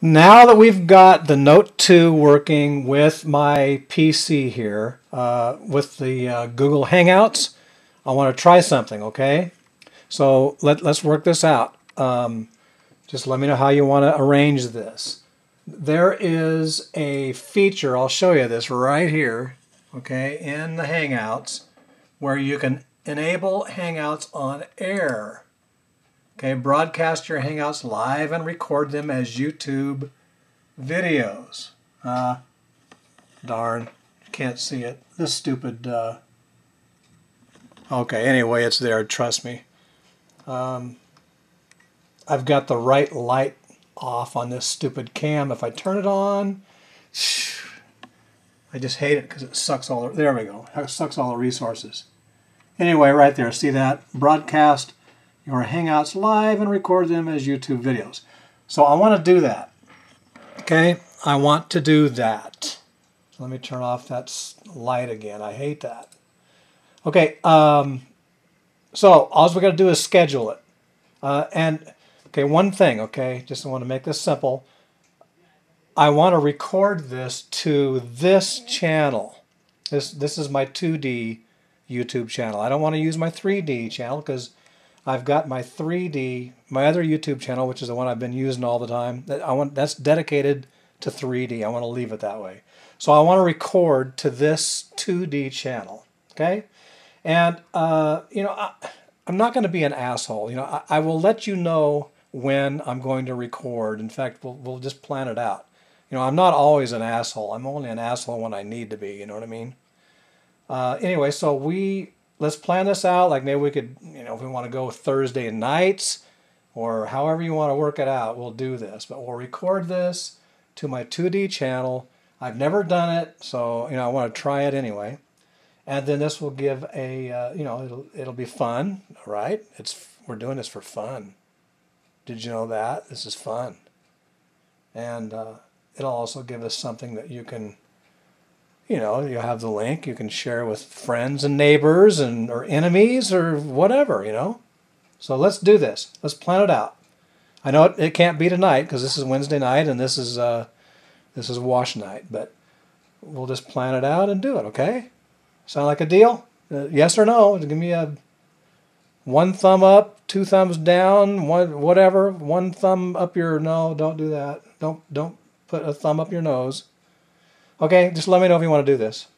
Now that we've got the Note 2 working with my PC here, uh, with the uh, Google Hangouts, I want to try something, okay? So let, let's work this out. Um, just let me know how you want to arrange this. There is a feature, I'll show you this right here, okay, in the Hangouts, where you can enable Hangouts on air. Okay, broadcast your Hangouts live and record them as YouTube videos. Uh, darn, can't see it. This stupid. Uh... Okay, anyway, it's there. Trust me. Um, I've got the right light off on this stupid cam. If I turn it on, I just hate it because it sucks all. The, there we go. It sucks all the resources. Anyway, right there. See that broadcast your Hangouts live and record them as YouTube videos. So I want to do that. Okay, I want to do that. Let me turn off that light again. I hate that. Okay, um, so all we got to do is schedule it. Uh, and, okay, one thing, okay, just want to make this simple. I want to record this to this channel. This, this is my 2D YouTube channel. I don't want to use my 3D channel because I've got my 3D, my other YouTube channel, which is the one I've been using all the time. That I want that's dedicated to 3D. I want to leave it that way. So I want to record to this 2D channel. Okay, and uh, you know I, am not going to be an asshole. You know I, I, will let you know when I'm going to record. In fact, we'll we'll just plan it out. You know I'm not always an asshole. I'm only an asshole when I need to be. You know what I mean? Uh, anyway, so we let's plan this out. Like maybe we could, you know, if we want to go Thursday nights or however you want to work it out, we'll do this. But we'll record this to my 2D channel. I've never done it, so you know I want to try it anyway. And then this will give a, uh, you know, it'll it'll be fun, right? It's we're doing this for fun. Did you know that this is fun? And uh, it'll also give us something that you can you know, you have the link. You can share with friends and neighbors and or enemies or whatever, you know. So let's do this. Let's plan it out. I know it, it can't be tonight because this is Wednesday night and this is uh, this is wash night, but we'll just plan it out and do it. Okay? Sound like a deal? Uh, yes or no? Give me a one thumb up, two thumbs down, one whatever. One thumb up your no. Don't do that. Don't don't put a thumb up your nose. Okay, just let me know if you want to do this.